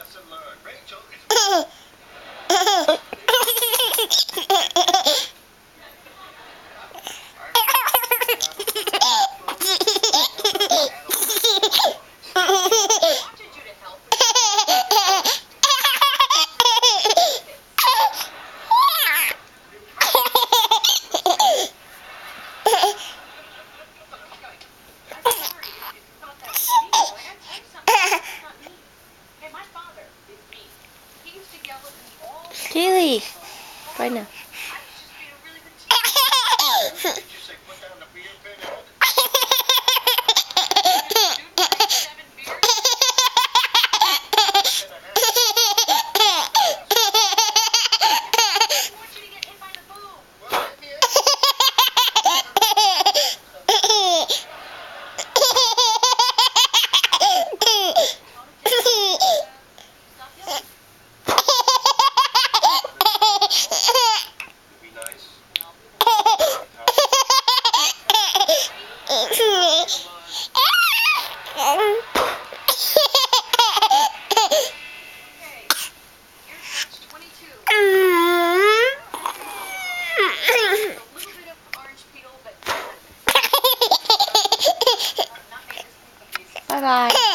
lesson learned. Rachel is... Really? Right now. Bye-bye.